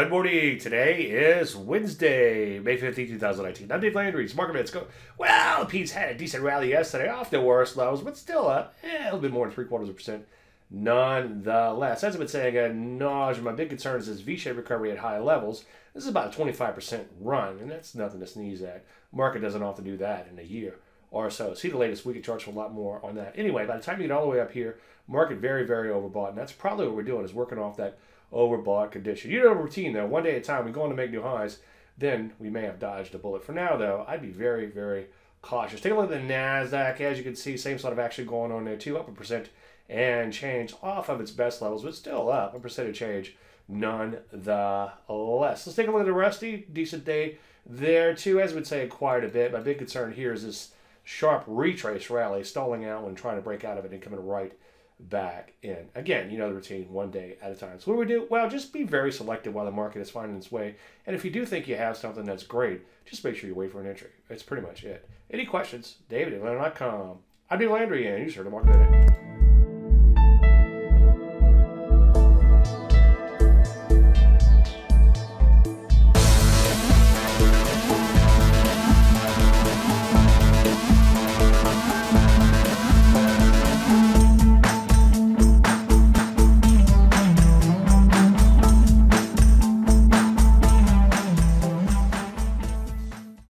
Good morning. Today is Wednesday, May 15, 2019. I'm Dave Landry's Market Minutes go. Well, Pete's had a decent rally yesterday off the worst levels, but still eh, a little bit more than three quarters of a percent. Nonetheless, as I've been saying, uh, nausea, my big concern is this V-shaped recovery at high levels. This is about a 25% run, and that's nothing to sneeze at. Market doesn't often do that in a year or so. See the latest weekly charts for a lot more on that. Anyway, by the time you get all the way up here, market very, very overbought, and that's probably what we're doing is working off that overbought condition. You know routine though. One day at a time, we go on to make new highs. Then we may have dodged a bullet. For now, though, I'd be very, very cautious. Take a look at the Nasdaq. As you can see, same sort of action going on there too, up a percent and change off of its best levels, but still up a percent of change nonetheless. Let's take a look at the Rusty. Decent day there too. As we'd say, acquired a bit. My big concern here is this sharp retrace rally, stalling out when trying to break out of it and coming right back in. Again, you know the routine, one day at a time. So what do we do? Well, just be very selective while the market is finding its way. And if you do think you have something that's great, just make sure you wait for an entry. That's pretty much it. Any questions? David at. I'm Dave Landry, and you heard the Market Minute.